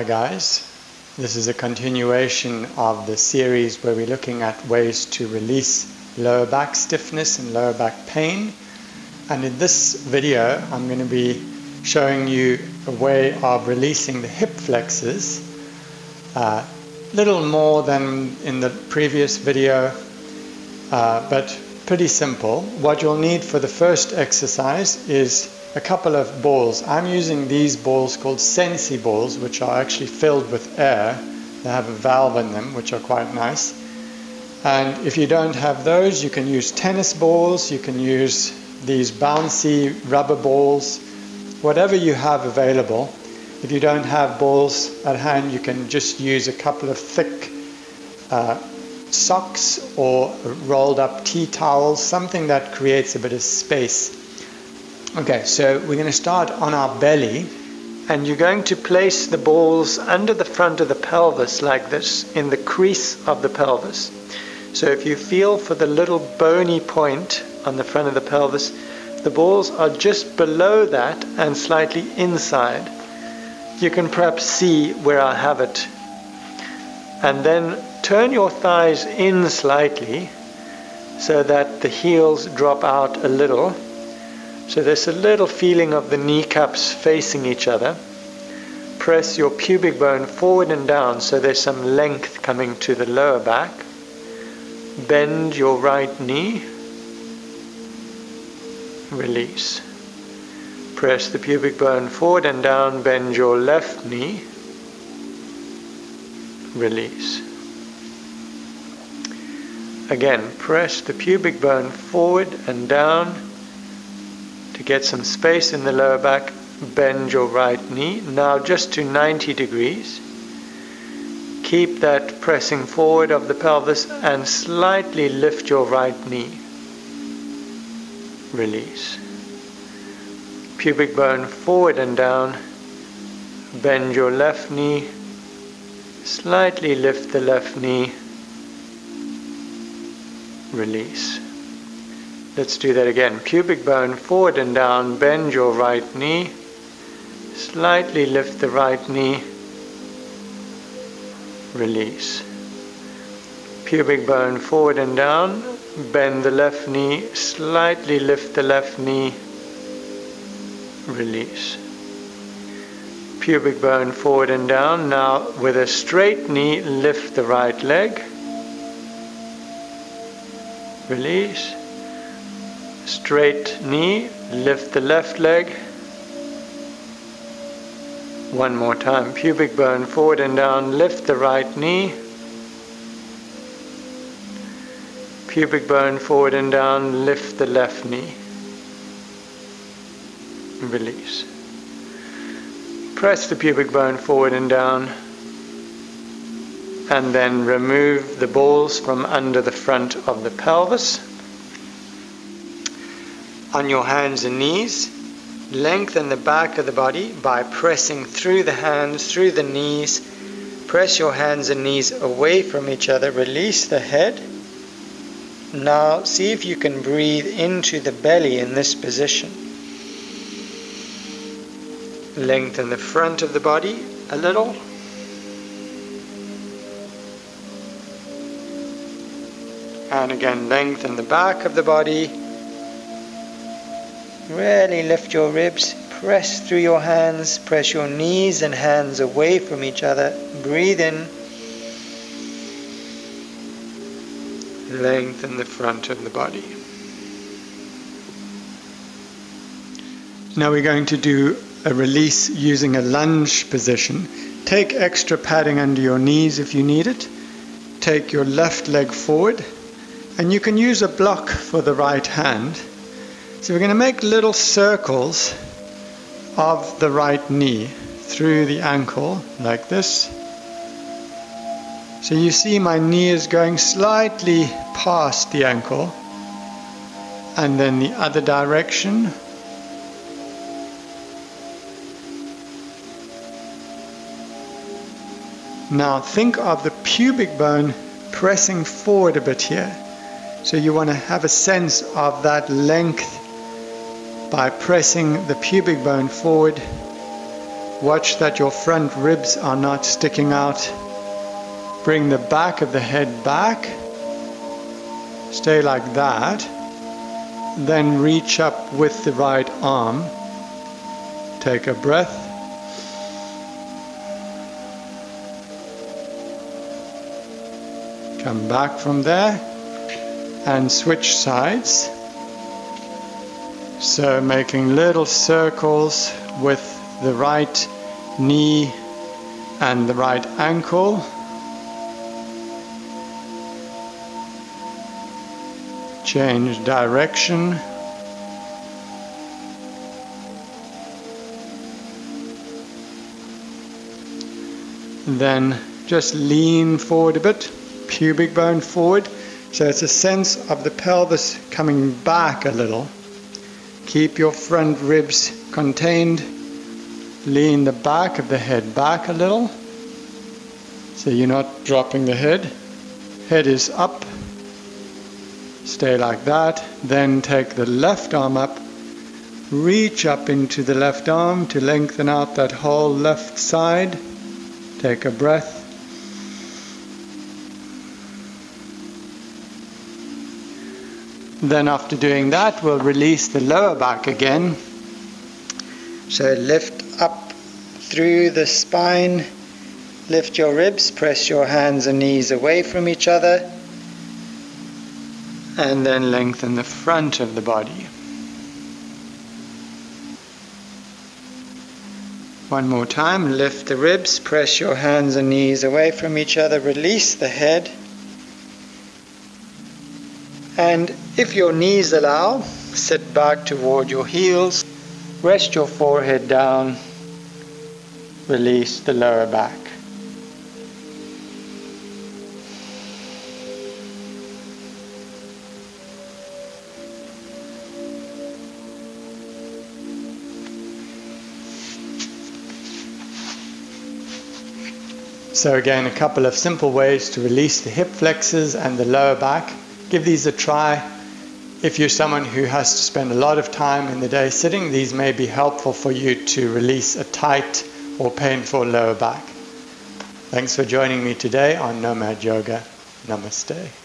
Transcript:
Hi guys, this is a continuation of the series where we're looking at ways to release lower back stiffness and lower back pain. And in this video, I'm going to be showing you a way of releasing the hip flexors. Uh, little more than in the previous video, uh, but pretty simple. What you'll need for the first exercise is a couple of balls. I'm using these balls called Sensi balls, which are actually filled with air. They have a valve in them, which are quite nice. And if you don't have those, you can use tennis balls, you can use these bouncy rubber balls, whatever you have available. If you don't have balls at hand, you can just use a couple of thick uh, socks or rolled up tea towels, something that creates a bit of space Okay, so we're going to start on our belly and you're going to place the balls under the front of the pelvis like this in the crease of the pelvis. So if you feel for the little bony point on the front of the pelvis, the balls are just below that and slightly inside. You can perhaps see where I have it. And then turn your thighs in slightly so that the heels drop out a little so there's a little feeling of the kneecaps facing each other. Press your pubic bone forward and down so there's some length coming to the lower back. Bend your right knee. Release. Press the pubic bone forward and down, bend your left knee. Release. Again, press the pubic bone forward and down to get some space in the lower back, bend your right knee. Now just to 90 degrees. Keep that pressing forward of the pelvis and slightly lift your right knee. Release. Pubic bone forward and down. Bend your left knee. Slightly lift the left knee. Release. Let's do that again. Pubic bone forward and down, bend your right knee, slightly lift the right knee, release. Pubic bone forward and down, bend the left knee, slightly lift the left knee, release. Pubic bone forward and down. Now with a straight knee, lift the right leg, release straight knee, lift the left leg. One more time, pubic bone forward and down, lift the right knee. Pubic bone forward and down, lift the left knee. Release. Press the pubic bone forward and down and then remove the balls from under the front of the pelvis on your hands and knees. Lengthen the back of the body by pressing through the hands, through the knees. Press your hands and knees away from each other. Release the head. Now see if you can breathe into the belly in this position. Lengthen the front of the body a little. And again, lengthen the back of the body Really lift your ribs, press through your hands, press your knees and hands away from each other. Breathe in. Lengthen the front of the body. Now we're going to do a release using a lunge position. Take extra padding under your knees if you need it. Take your left leg forward and you can use a block for the right hand so we're going to make little circles of the right knee through the ankle like this. So you see my knee is going slightly past the ankle and then the other direction. Now think of the pubic bone pressing forward a bit here. So you want to have a sense of that length by pressing the pubic bone forward Watch that your front ribs are not sticking out. Bring the back of the head back. Stay like that. Then reach up with the right arm. Take a breath. Come back from there and switch sides. So making little circles with the right knee and the right ankle. Change direction. Then just lean forward a bit, pubic bone forward. So it's a sense of the pelvis coming back a little. Keep your front ribs contained. Lean the back of the head back a little. So you're not dropping the head. Head is up. Stay like that. Then take the left arm up. Reach up into the left arm to lengthen out that whole left side. Take a breath. Then after doing that, we'll release the lower back again. So lift up through the spine, lift your ribs, press your hands and knees away from each other, and then lengthen the front of the body. One more time, lift the ribs, press your hands and knees away from each other, release the head. And if your knees allow, sit back toward your heels, rest your forehead down, release the lower back. So again, a couple of simple ways to release the hip flexors and the lower back give these a try. If you're someone who has to spend a lot of time in the day sitting, these may be helpful for you to release a tight or painful lower back. Thanks for joining me today on Nomad Yoga. Namaste.